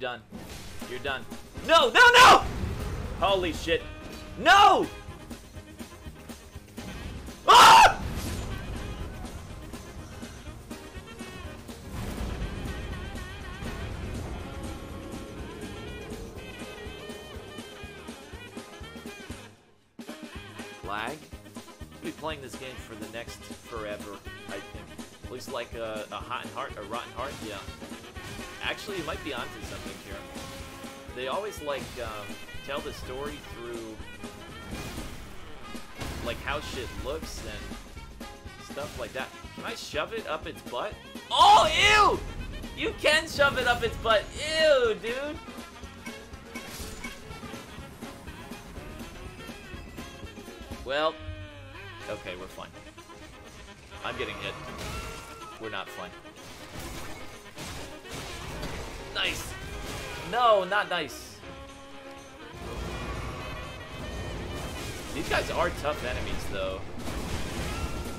done. You're done. No, no, no! Holy shit. No! Ah! Lag? We'll be playing this game for the next forever, I think. At least like a, a hot heart, a rotten heart, yeah. Actually, it might be onto something here. They always like um, tell the story through like how shit looks and stuff like that. Can I shove it up its butt? Oh, ew! You can shove it up its butt. Ew, dude. Well, okay, we're fine. I'm getting hit. We're not fine. Nice. No, not nice. These guys are tough enemies, though.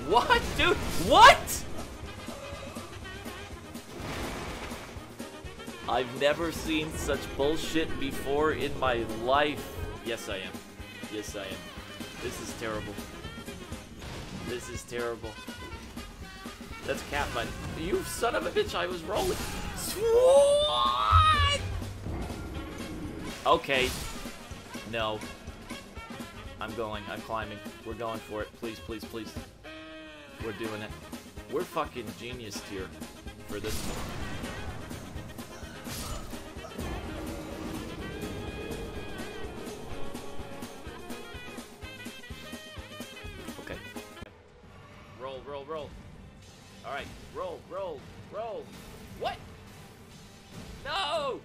What, dude? What? I've never seen such bullshit before in my life. Yes, I am. Yes, I am. This is terrible. This is terrible. That's Catmine. You son of a bitch, I was rolling. What? Okay. No. I'm going. I'm climbing. We're going for it. Please, please, please. We're doing it. We're fucking genius tier for this one. Okay. Roll, roll, roll. Alright, roll, roll, roll. What? No!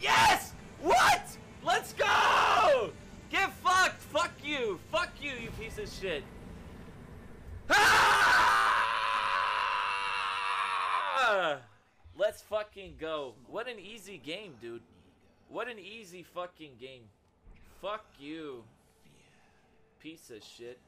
Yes! What? Let's go! Get fucked! Fuck you! Fuck you, you piece of shit! Ah! Let's fucking go. What an easy game, dude. What an easy fucking game. Fuck you. Piece of shit.